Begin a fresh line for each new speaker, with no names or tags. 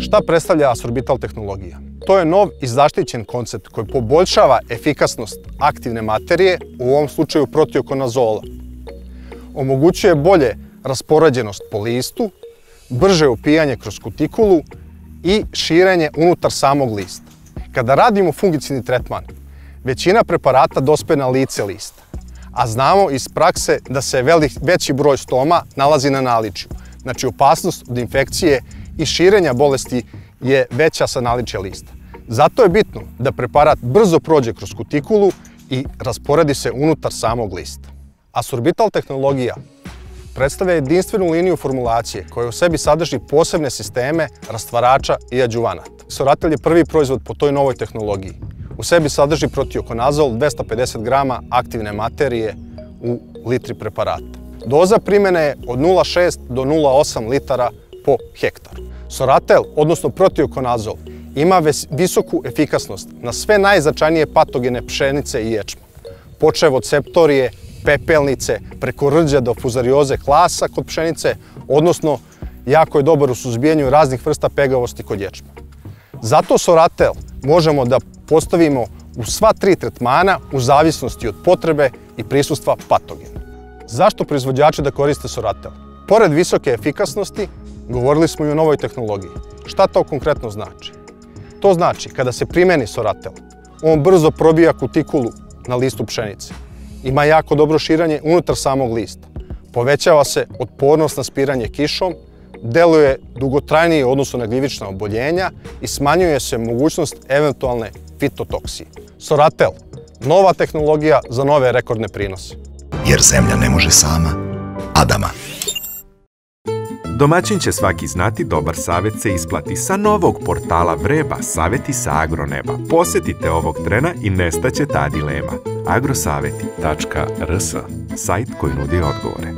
Šta predstavlja Asorbital tehnologija? To je nov i zaštićen koncept koji poboljšava efikasnost aktivne materije, u ovom slučaju protiokonazola. Omogućuje bolje raspoređenost po listu, brže upijanje kroz kutikulu i širenje unutar samog lista. Kada radimo fungicidni tretman, većina preparata dospe na lice lista, a znamo iz prakse da se veći broj stoma nalazi na naličju. Znači opasnost od infekcije i širenja bolesti je veća sa naličja lista. Zato je bitno da preparat brzo prođe kroz kutikulu i rasporedi se unutar samog lista. Asorbital tehnologija predstavlja jedinstvenu liniju formulacije koja u sebi sadrži posebne sisteme rastvarača i adjuvanata. Soratel je prvi proizvod po toj novoj tehnologiji. U sebi sadrži protiokonazol 250 grama aktivne materije u litri preparata. Doza primjene je od 0,6 do 0,8 litara po hektaru. Soratel, odnosno protiokonazol, ima visoku efikasnost na sve najzačajnije patogene pšenice i ječma. Počev od septorije, pepelnice, preko rđa do fuzarioze klasa kod pšenice, odnosno jako je dobar u suzbijanju raznih vrsta pegavosti kod ječma. Zato Soratel možemo da postavimo u sva tri tretmana u zavisnosti od potrebe i prisustva patogena. Zašto proizvođači da koriste Soratel? Pored visoke efikasnosti, govorili smo i o novoj tehnologiji. Šta to konkretno znači? To znači, kada se primeni Soratel, on brzo probija kutikulu na listu pšenice. Ima jako dobro širanje unutar samog lista. Povećava se otpornost na spiranje kišom, deluje dugotrajnije u odnosu na gljivična oboljenja i smanjuje se mogućnost eventualne fitotoksije. Soratel, nova tehnologija za nove rekordne prinose.
Jer zemlja ne može sama. Adama.
Domaćin će svaki znati dobar savjet se isplati sa novog portala Vreba Savjeti sa Agroneba. Posjetite ovog trena i nestaće ta dilema. agrosaveti.rs Sajt koji nudi odgovore.